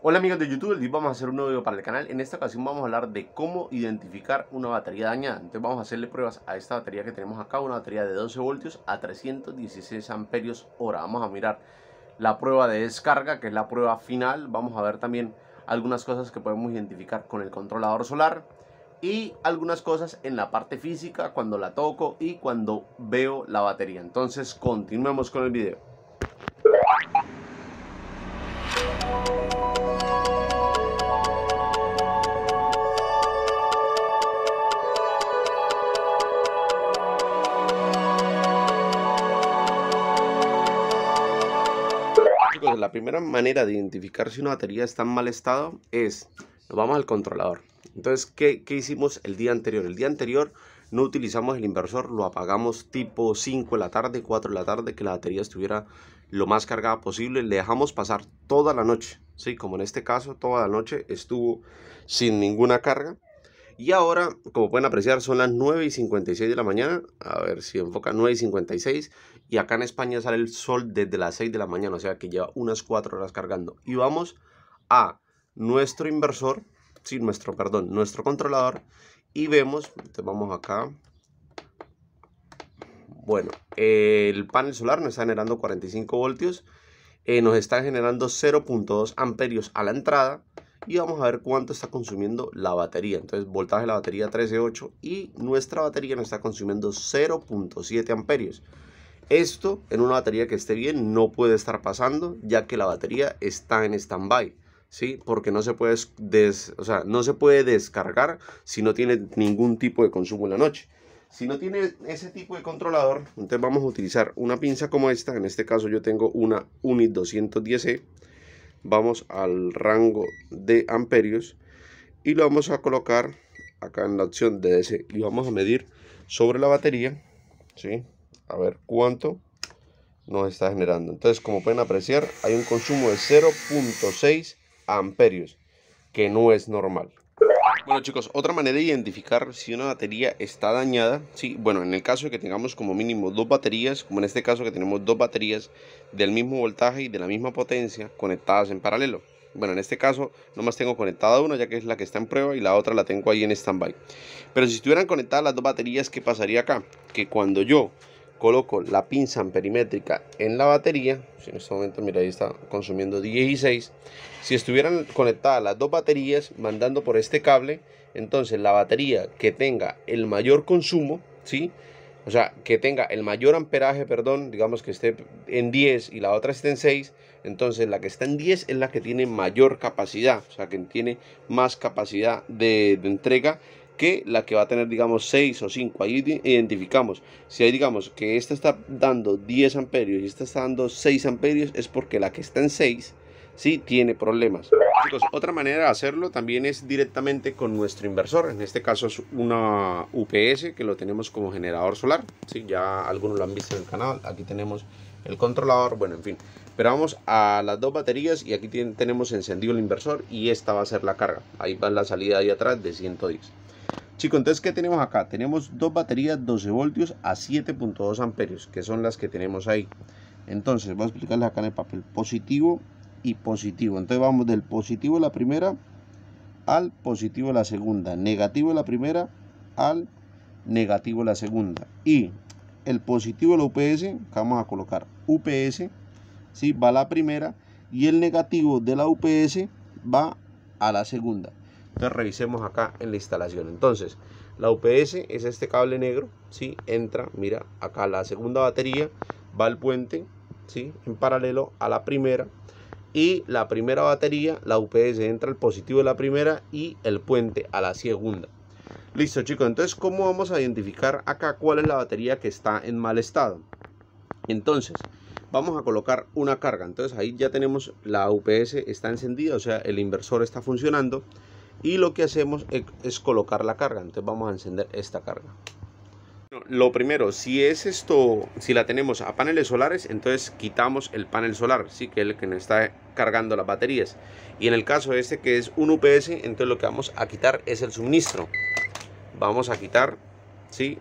Hola amigos de YouTube, hoy vamos a hacer un nuevo video para el canal. En esta ocasión vamos a hablar de cómo identificar una batería dañada. Entonces vamos a hacerle pruebas a esta batería que tenemos acá, una batería de 12 voltios a 316 amperios hora. Vamos a mirar la prueba de descarga, que es la prueba final. Vamos a ver también algunas cosas que podemos identificar con el controlador solar y algunas cosas en la parte física cuando la toco y cuando veo la batería. Entonces continuemos con el video. La primera manera de identificar si una batería está en mal estado es, nos vamos al controlador. Entonces, ¿qué, ¿qué, hicimos el día anterior? El día anterior no utilizamos el inversor, lo apagamos tipo 5 de la tarde, 4 de la tarde, que la batería estuviera lo más cargada posible. Le dejamos pasar toda la noche, ¿sí? Como en este caso, toda la noche estuvo sin ninguna carga. Y ahora, como pueden apreciar, son las 9 y 56 de la mañana. A ver si enfoca 9 y 56. Y acá en España sale el sol desde las 6 de la mañana, o sea que lleva unas 4 horas cargando. Y vamos a nuestro inversor, sí, nuestro, perdón, nuestro controlador. Y vemos, entonces vamos acá. Bueno, el panel solar nos está generando 45 voltios. Eh, nos está generando 0.2 amperios a la entrada y vamos a ver cuánto está consumiendo la batería. Entonces, voltaje de la batería 13.8 y nuestra batería nos está consumiendo 0.7 amperios. Esto en una batería que esté bien no puede estar pasando ya que la batería está en stand-by. ¿sí? Porque no se, puede o sea, no se puede descargar si no tiene ningún tipo de consumo en la noche. Si no tiene ese tipo de controlador, entonces vamos a utilizar una pinza como esta. En este caso yo tengo una Unit 210E vamos al rango de amperios y lo vamos a colocar acá en la opción de DC y vamos a medir sobre la batería ¿sí? a ver cuánto nos está generando. Entonces como pueden apreciar hay un consumo de 0.6 amperios que no es normal bueno chicos, otra manera de identificar si una batería está dañada, sí, bueno, en el caso de que tengamos como mínimo dos baterías, como en este caso que tenemos dos baterías del mismo voltaje y de la misma potencia conectadas en paralelo. Bueno, en este caso nomás tengo conectada una ya que es la que está en prueba y la otra la tengo ahí en standby. Pero si estuvieran conectadas las dos baterías, ¿qué pasaría acá? Que cuando yo coloco la pinza amperimétrica en la batería, si en este momento, mira, ahí está consumiendo 16, si estuvieran conectadas las dos baterías mandando por este cable, entonces la batería que tenga el mayor consumo, ¿sí? O sea, que tenga el mayor amperaje, perdón, digamos que esté en 10 y la otra esté en 6, entonces la que está en 10 es la que tiene mayor capacidad, o sea, que tiene más capacidad de entrega que la que va a tener, digamos, 6 o 5. Ahí identificamos. Si hay, digamos, que esta está dando 10 amperios y esta está dando 6 amperios, es porque la que está en 6 sí tiene problemas. Otra manera de hacerlo también es directamente con nuestro inversor. En este caso es una UPS que lo tenemos como generador solar. Sí, ya algunos lo han visto en el canal. Aquí tenemos el controlador, bueno, en fin. Pero vamos a las dos baterías y aquí tenemos encendido el inversor y esta va a ser la carga. Ahí va la salida ahí atrás de 110. Chicos, entonces, ¿qué tenemos acá? Tenemos dos baterías 12 voltios a 7.2 amperios, que son las que tenemos ahí. Entonces, voy a explicarles acá en el papel positivo y positivo. Entonces, vamos del positivo de la primera al positivo de la segunda. Negativo de la primera al negativo de la segunda. Y el positivo de la UPS, vamos a colocar UPS, ¿sí? va a la primera. Y el negativo de la UPS va a la segunda. Entonces revisemos acá en la instalación. Entonces, la UPS es este cable negro, ¿sí? Entra, mira, acá la segunda batería va al puente, ¿sí? En paralelo a la primera. Y la primera batería, la UPS entra al positivo de la primera y el puente a la segunda. Listo chicos, entonces ¿cómo vamos a identificar acá cuál es la batería que está en mal estado? Entonces, vamos a colocar una carga. Entonces ahí ya tenemos la UPS está encendida, o sea, el inversor está funcionando y lo que hacemos es, colocar la carga entonces vamos a encender esta carga lo primero, si es esto, si la tenemos a paneles solares, entonces quitamos el panel solar, sí, que es el que nos está cargando las baterías. Y en el caso este que es un UPS, entonces lo que vamos a quitar es el suministro. Vamos a quitar, sí,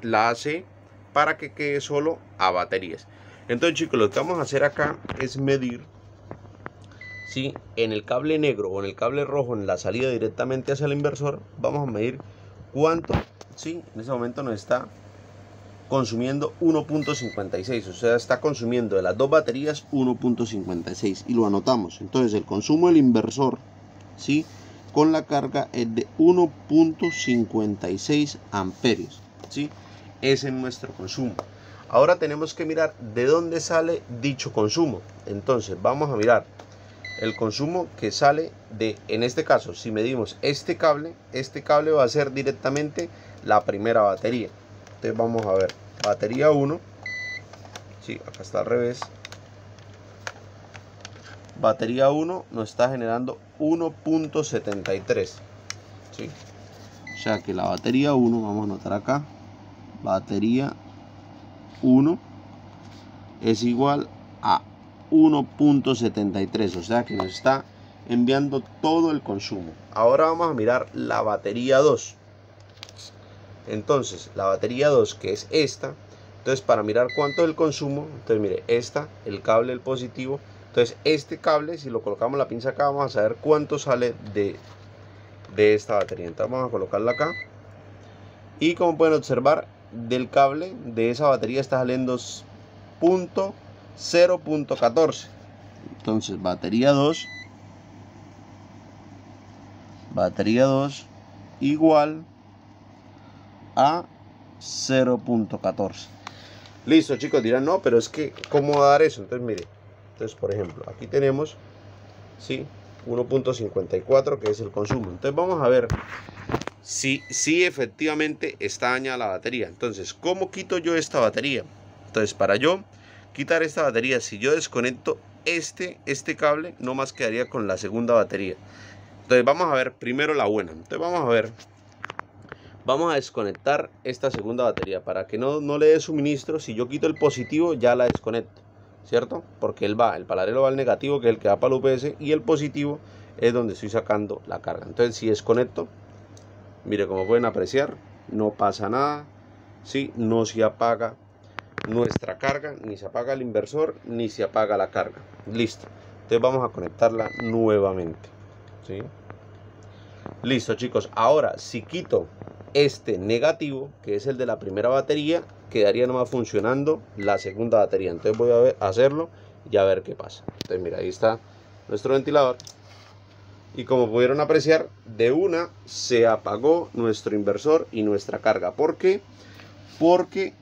la AC para que quede solo a baterías. Entonces chicos, lo que vamos a hacer acá es medir ¿sí? en el cable negro o en el cable rojo en la salida directamente hacia el inversor, vamos a medir cuánto, ¿sí? en ese momento nos está consumiendo 1.56, o sea, está consumiendo de las dos baterías 1.56 y lo anotamos. Entonces, el consumo del inversor, ¿sí? Con la carga es de 1.56 amperios, ¿sí? Ese es nuestro consumo. Ahora tenemos que mirar de dónde sale dicho consumo. Entonces, vamos a mirar el consumo que sale de, en este caso, si medimos este cable, este cable va a ser directamente la primera batería. Entonces vamos a ver, batería 1, sí, acá está al revés. Batería 1 nos está generando 1.73, ¿sí? O sea que la batería 1, vamos a anotar acá, batería 1 es igual a 1.73, o sea que nos está enviando todo el consumo. Ahora vamos a mirar la batería 2. Entonces, la batería 2, que es esta, entonces para mirar cuánto es el consumo, entonces mire, esta, el cable, el positivo, entonces este cable, si lo colocamos la pinza acá, vamos a saber cuánto sale de, de esta batería. Entonces vamos a colocarla acá. Y como pueden observar, del cable de esa batería está saliendo 0.14. Entonces, batería 2, batería 2 igual a 0.14. Listo, chicos, dirán, no, pero es que, ¿cómo dar eso? Entonces, mire, entonces, por ejemplo, aquí tenemos, ¿sí? 1.54, que es el consumo. Entonces, vamos a ver si, si efectivamente está dañada la batería. Entonces, ¿cómo quito yo esta batería? Entonces, para yo quitar esta batería, si yo desconecto este, este cable, no más quedaría con la segunda batería. Entonces, vamos a ver primero la buena. Entonces, vamos a ver vamos a desconectar esta segunda batería para que no, no le dé suministro. Si yo quito el positivo, ya la desconecto, ¿cierto? Porque él va, el paladero va al negativo, que es el que va para el UPS, y el positivo es donde estoy sacando la carga. Entonces, si desconecto, mire, como pueden apreciar, no pasa nada, ¿sí? No se apaga nuestra carga, ni se apaga el inversor, ni se apaga la carga. Listo. Entonces vamos a conectarla nuevamente, ¿sí? Listo, chicos. Ahora, si quito este negativo, que es el de la primera batería, quedaría nomás funcionando la segunda batería. Entonces voy a, hacerlo y a ver qué pasa. Entonces mira, ahí está nuestro ventilador. Y como pudieron apreciar, de una se apagó nuestro inversor y nuestra carga. ¿Por qué? Porque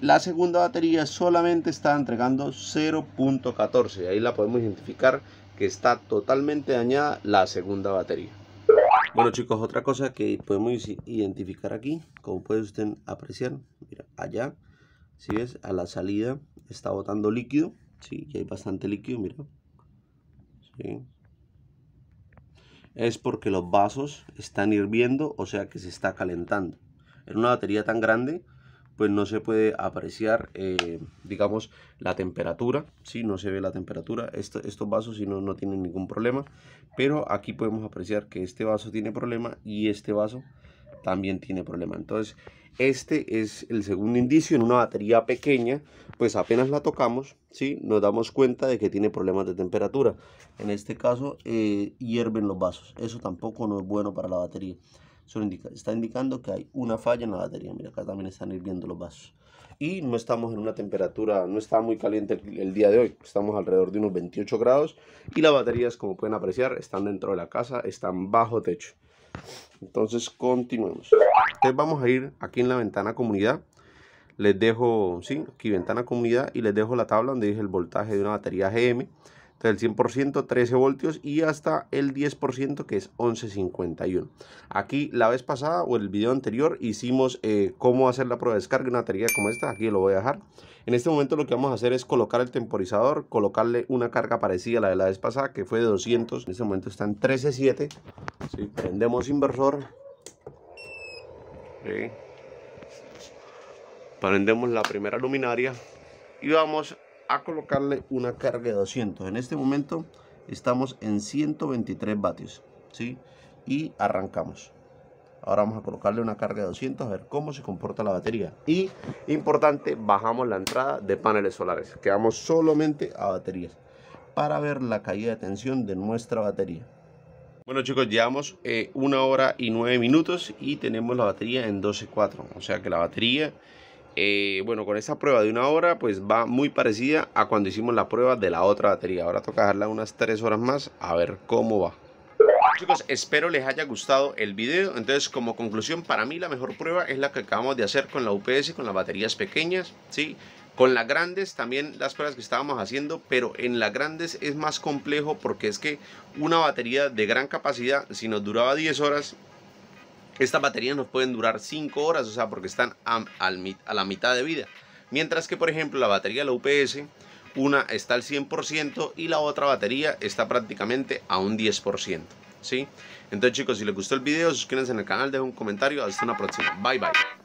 la segunda batería solamente está entregando 0.14. Ahí la podemos identificar que está totalmente dañada la segunda batería. Bueno chicos, otra cosa que podemos identificar aquí, como puede usted apreciar, mira, allá, si ves, a la salida está botando líquido, sí, hay bastante líquido, mira, sí. Es porque los vasos están hirviendo, o sea que se está calentando. En una batería tan grande, pues no se puede apreciar, eh, digamos, la temperatura, si no se ve la temperatura, estos vasos si no, no tienen ningún problema, pero aquí podemos apreciar que este vaso tiene problema y este vaso también tiene problema, entonces este es el segundo indicio en una batería pequeña, pues apenas la tocamos, ¿sí? nos damos cuenta de que tiene problemas de temperatura, en este caso eh, hierven los vasos, eso tampoco no es bueno para la batería está indicando que hay una falla en la batería. Mira, acá también están hirviendo los vasos. Y no estamos en una temperatura, no está muy caliente el, día de hoy. Estamos alrededor de unos 28 grados. Y las baterías, como pueden apreciar, están dentro de la casa, están bajo techo. Entonces, continuemos. Entonces, vamos a ir aquí en la ventana comunidad. Les dejo, sí, aquí ventana comunidad y les dejo la tabla donde dice el voltaje de una batería GM del 100% 13 voltios y hasta el 10% que es 1151 aquí la vez pasada o el video anterior hicimos eh, cómo hacer la prueba de descarga de una batería como esta aquí lo voy a dejar. En este momento lo que vamos a hacer es colocar el temporizador colocarle una carga parecida a la de la vez pasada que fue de 200 en este momento está en 13.7 ¿sí? prendemos inversor. Prendemos la primera luminaria y vamos a colocarle una carga de 200. En este momento estamos en 123 vatios, ¿sí? Y arrancamos. Ahora vamos a colocarle una carga de 200 a ver cómo se comporta la batería. Y, importante, bajamos la entrada de paneles solares. Quedamos solamente a baterías. para ver la caída de tensión de nuestra batería. Bueno chicos, llevamos eh, una hora y nueve minutos y tenemos la batería en 12.4. O sea que la batería, eh, bueno, con esta prueba de una hora, pues va muy parecida a cuando hicimos la prueba de la otra batería. Ahora toca dejarla unas tres horas más a ver cómo va. Chicos, espero les haya gustado el video. Entonces, como conclusión, para mí la mejor prueba es la que acabamos de hacer con la UPS, con las baterías pequeñas, ¿sí? Con las grandes también las pruebas que estábamos haciendo, pero en las grandes es más complejo porque es que una batería de gran capacidad, si nos duraba 10 horas, estas baterías nos pueden durar 5 horas, o sea, porque están a, la mitad de vida. Mientras que, por ejemplo, la batería de la UPS, una está al 100% y la otra batería está prácticamente a un 10%. ¿sí? Entonces chicos, si les gustó el video, suscríbanse en el canal, dejen un comentario. Hasta una próxima. Bye bye.